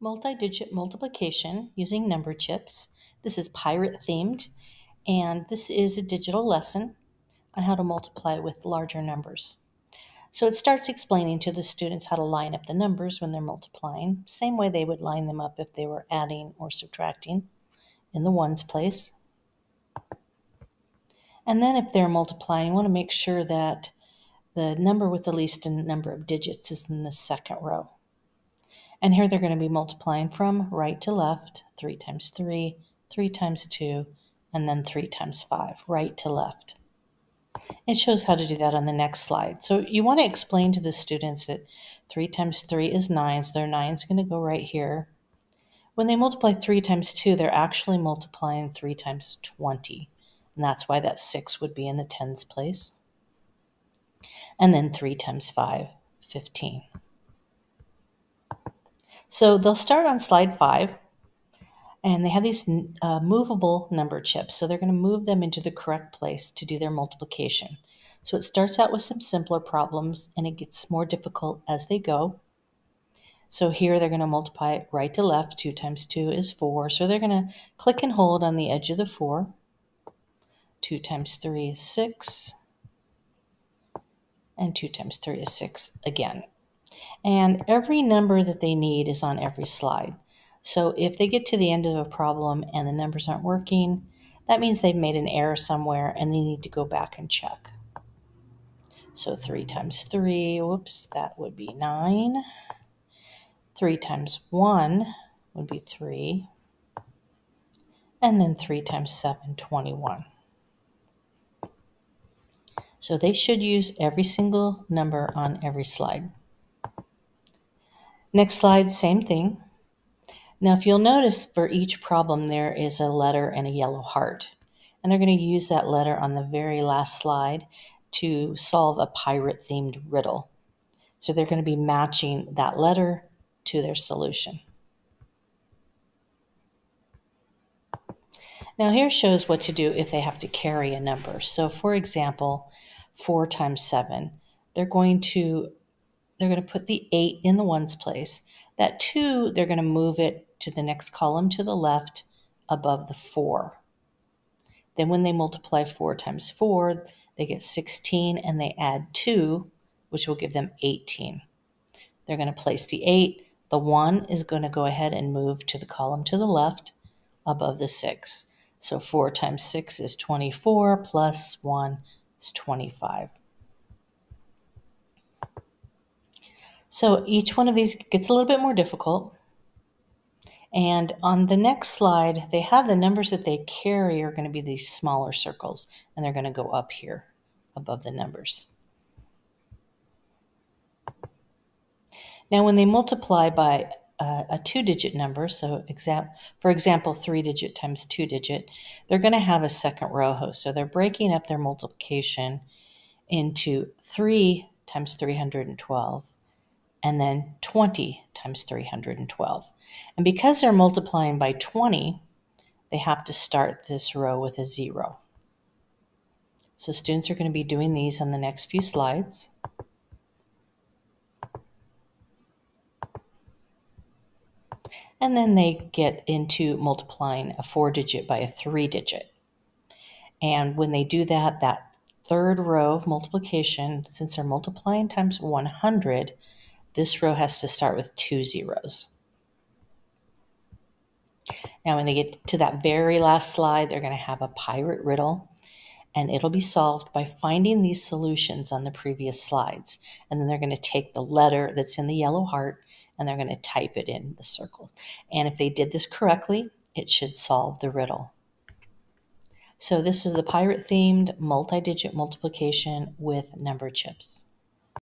multi-digit multiplication using number chips. This is pirate themed, and this is a digital lesson on how to multiply with larger numbers. So it starts explaining to the students how to line up the numbers when they're multiplying, same way they would line them up if they were adding or subtracting in the ones place. And then if they're multiplying, you want to make sure that the number with the least number of digits is in the second row. And here they're going to be multiplying from right to left, 3 times 3, 3 times 2, and then 3 times 5, right to left. It shows how to do that on the next slide. So you want to explain to the students that 3 times 3 is 9, so their 9 is going to go right here. When they multiply 3 times 2, they're actually multiplying 3 times 20. And that's why that 6 would be in the tens place. And then 3 times 5, 15. So they'll start on slide 5 and they have these uh, movable number chips. So they're going to move them into the correct place to do their multiplication. So it starts out with some simpler problems and it gets more difficult as they go. So here they're going to multiply right to left. 2 times 2 is 4. So they're going to click and hold on the edge of the 4. 2 times 3 is 6. And 2 times 3 is 6 again. And every number that they need is on every slide. So if they get to the end of a problem and the numbers aren't working, that means they've made an error somewhere and they need to go back and check. So 3 times 3, whoops, that would be 9. 3 times 1 would be 3. And then 3 times 7, 21. So they should use every single number on every slide. Next slide, same thing. Now, if you'll notice for each problem, there is a letter and a yellow heart. And they're going to use that letter on the very last slide to solve a pirate themed riddle. So they're going to be matching that letter to their solution. Now here shows what to do if they have to carry a number. So for example, 4 times 7, they're going to they're going to put the 8 in the ones place. That 2, they're going to move it to the next column to the left above the 4. Then when they multiply 4 times 4, they get 16 and they add 2, which will give them 18. They're going to place the 8. The 1 is going to go ahead and move to the column to the left above the 6. So 4 times 6 is 24 plus 1 is 25. So each one of these gets a little bit more difficult. And on the next slide, they have the numbers that they carry are going to be these smaller circles, and they're going to go up here above the numbers. Now, when they multiply by a, a two-digit number, so for example, three-digit times two-digit, they're going to have a second row host. So they're breaking up their multiplication into 3 times 312 and then 20 times 312. And because they're multiplying by 20, they have to start this row with a zero. So students are going to be doing these on the next few slides. And then they get into multiplying a four digit by a three digit. And when they do that, that third row of multiplication, since they're multiplying times 100, this row has to start with two zeros. Now, when they get to that very last slide, they're going to have a pirate riddle, and it'll be solved by finding these solutions on the previous slides. And then they're going to take the letter that's in the yellow heart and they're going to type it in the circle. And if they did this correctly, it should solve the riddle. So this is the pirate themed multi-digit multiplication with number chips.